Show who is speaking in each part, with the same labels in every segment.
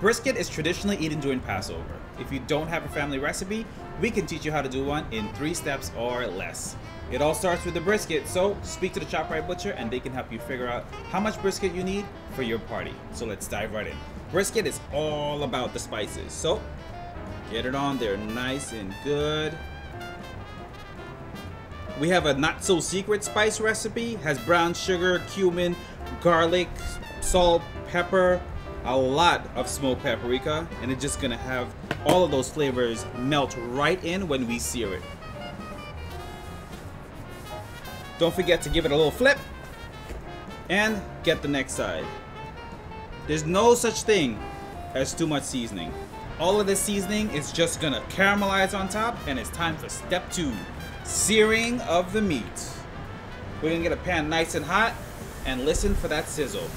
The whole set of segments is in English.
Speaker 1: Brisket is traditionally eaten during Passover. If you don't have a family recipe, we can teach you how to do one in three steps or less. It all starts with the brisket, so speak to the ShopRite Butcher and they can help you figure out how much brisket you need for your party. So let's dive right in. Brisket is all about the spices, so get it on there nice and good. We have a not so secret spice recipe, has brown sugar, cumin, garlic, salt, pepper, a lot of smoked paprika, and it's just gonna have all of those flavors melt right in when we sear it. Don't forget to give it a little flip and get the next side. There's no such thing as too much seasoning. All of this seasoning is just gonna caramelize on top and it's time for step two, searing of the meat. We're gonna get a pan nice and hot and listen for that sizzle.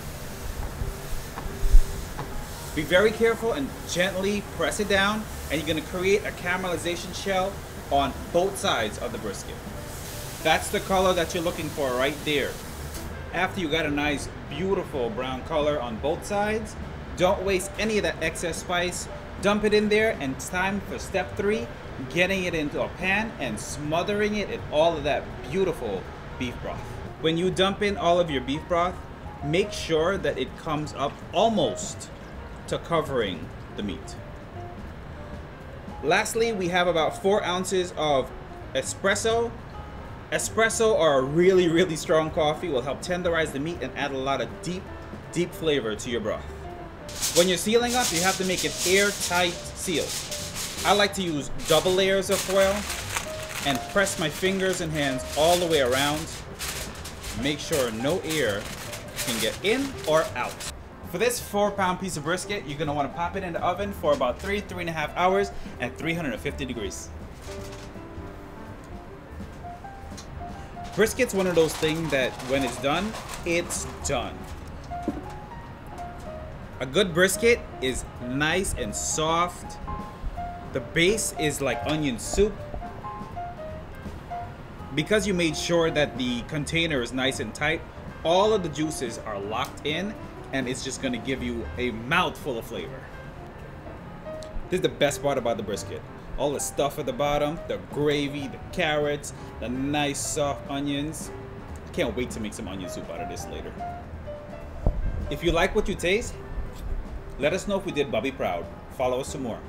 Speaker 1: Be very careful and gently press it down and you're gonna create a caramelization shell on both sides of the brisket. That's the color that you're looking for right there. After you got a nice beautiful brown color on both sides, don't waste any of that excess spice. Dump it in there and it's time for step three, getting it into a pan and smothering it in all of that beautiful beef broth. When you dump in all of your beef broth, make sure that it comes up almost to covering the meat. Lastly, we have about four ounces of espresso. Espresso or a really, really strong coffee will help tenderize the meat and add a lot of deep, deep flavor to your broth. When you're sealing up, you have to make an airtight seal. I like to use double layers of foil and press my fingers and hands all the way around. Make sure no air can get in or out. For this four pound piece of brisket, you're gonna wanna pop it in the oven for about three, three and a half hours at 350 degrees. Brisket's one of those things that when it's done, it's done. A good brisket is nice and soft. The base is like onion soup. Because you made sure that the container is nice and tight, all of the juices are locked in and it's just gonna give you a mouthful of flavor. This is the best part about the brisket. All the stuff at the bottom, the gravy, the carrots, the nice soft onions. I can't wait to make some onion soup out of this later. If you like what you taste, let us know if we did Bubbe proud. Follow us some more.